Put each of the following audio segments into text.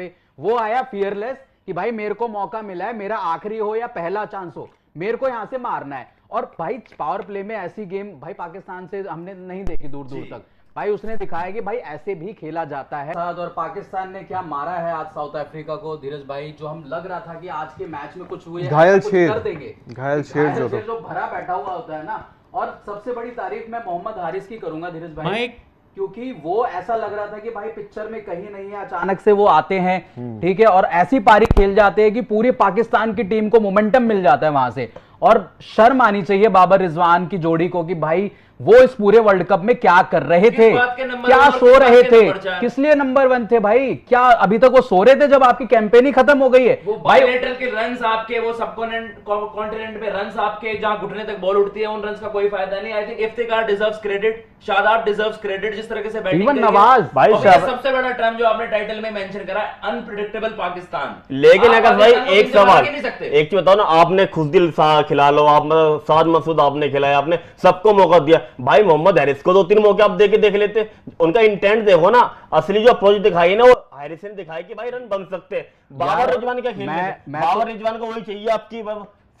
पे। वो आया फियरलेस कि भाई मेरे को मौका मिला है मेरा आखिरी हो या पहला चांस हो मेरे को यहाँ से मारना है। और भाई पावर प्ले में ऐसी गेम भाई पाकिस्तान से हमने नहीं देखी दूर दूर तक। भाई उसने दिखाया कि भाई ऐसे भी खेला जाता है। और पाकिस्तान ने क्या मारा है आज साउथ अफ्रीका को? धीरज भाई जो हम लग रहा था कि आज के मैच में कुछ हुए घायल कुछ शेर। कर देंगे। घायल शेर जो जो भरा बैठा हुआ होता है ना। और सबसे बड़ी तारीफ़ मैं मोहम्मद हारिस की करूँगा धीरज भाई। क्योंकि वो ऐसा लग रहा था कि भाई पिक्चर में कहीं नहीं है अचानक से वो आते हैं हम्म। ठीक है और ऐसी पारी खेल जाते हैं कि पूरे पाकिस्तान की टीम को मोमेंटम मिल जाता है वहाँ से और शर्म आनी चाहिए बाबर रिजवान की जोड़ी को कि भाई वो इस पूरे वर्ल्ड कप में क्या कर रहे थे? क्या सो रहे थे? किस लिए नंबर वन थे भाई? क्या अभी तक वो सो रहे थे जब आपकी कैंपेन ही खत्म हो गई है? वो भाई के रन्स आपके वो सबकॉन्टिनेंट कॉन्टिनेंट में रन्स आपके जहाँ घुटने तक बॉल उठती है उन रन्स का कोई फ़ायदा नहीं I think Iftikhar deserves credit Shadab deserves credit जिस तरह से बैटिंग नवाज़, भाई सबसे बड़ा टर्म जो आपने टाइटल में मेंशन करा अनप्रिडिक्टेबल पाकिस्तान। लेकिन अगर भाई एक सवाल एक चीज़ बताओ ना आपने खुशदिल सा खिला लो आप मतलब साद मसूद आपने खिलाया आपने सबको मौका दिया। भाई मोहम्मद हैरिस को दो तीन मौके आप दे के देख लेते। उनका इंटेंट देखो ना असली जो अप्रोच दिखाई ना वो हैरिस ने दिखाई कि भाई रन बन सकते हैं। बाबर रिजवान क्या खेल बाबर तो- रिजवान को वही चाहिए आपकी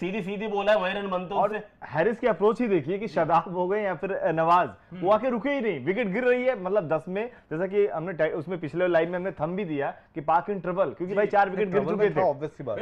सीधी सीधी बोला है वही रन बनते और हैरिस की अप्रोच ही देखिए कि शादाब हो गए या फिर नवाज़। वो आके रुके ही नहीं। विकेट गिर रही है मतलब 10 में जैसा कि हमने उसमें पिछले लाइन में हमने थम भी दिया कि पाक इन ट्रबल क्योंकि भाई चार विकेट गिर चुके थे उसके बाद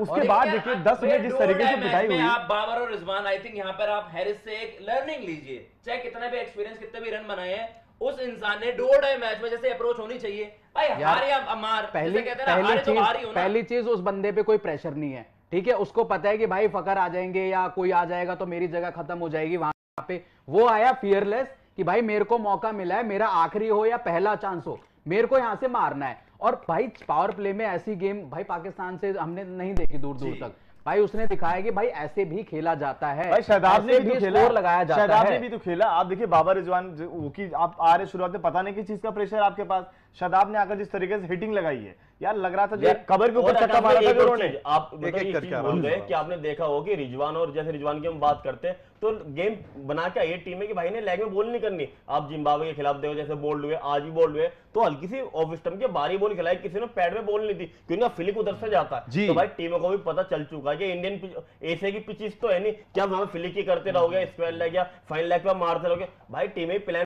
उसके बाद देखिए 10 में जिस तरीके से पिटाई हुई। आप बाबर और रिजवान आई थिंक यहाँ पर आप हैरिस से एक लर्निंग लीजिए। चाहे कितना भी एक्सपीरियंस कितने भी रन बनाए हैं उस इंसान ने डो डाई मैच में जैसे अप्रोच होनी चाहिए। भाई हार या मार पहली कहते हैं तो ही पहली चीज़ उस बंदे पे कोई प्रेशर नहीं है। ठीक है उसको पता है कि भाई फकर आ जाएँगे या कोई आ जाएगा तो मेरी जगह खत्म हो जाएगी वहाँ पे। वो आया फियरलेस कि भाई मेरे को मौका मिला है मेरा आखिरी हो या पहला चांस हो मेरे को यहाँ से मारना है। और भाई पावर प्ले में ऐसी गेम भाई पाकिस्तान से हमने नहीं देखी दूर दूर तक। भाई उसने दिखाया कि भाई ऐसे भी खेला जाता है। भाई शादाब ने भी तो खेला। स्कोर लगाया जाता शादाब है। ने भी तो खेला। आप देखिए बाबर रिजवान वो की आप आ रहे शुरुआत में पता नहीं किस चीज़ का प्रेशर आपके पास। शादाब ने आकर जिस तरीके से हिटिंग लगाई है यार लग रहा था जो कबर के ऊपर छक्का मारा था उन्होंने आप से गए कि आपने देखा हो कि रिजवान और जैसे रिजवान की हम बात करते हैं तो गेम बना के आई टीम में कि भाई ने लेग में बॉल नहीं करनी। आप जिम्बाब्वे के खिलाफ देखो जैसे बोल्ड हुए आज भी बोल्ड हुए तो हल्की सी ऑफ़ स्टम्प के बारी बॉल खिलाई किसी ने पैड में बोल नहीं दी। क्योंकि ना फिलिक उधर से जाता। है तो भाई टीमों को भी पता चल चुका है कि इंडियन एशिया की पिचिस तो है नहीं। क्या हम फिलिकी ही करते रहोगे स्क्वायर लग गया फाइन लैग पर मारते रहोगे भाई टीम ही प्लान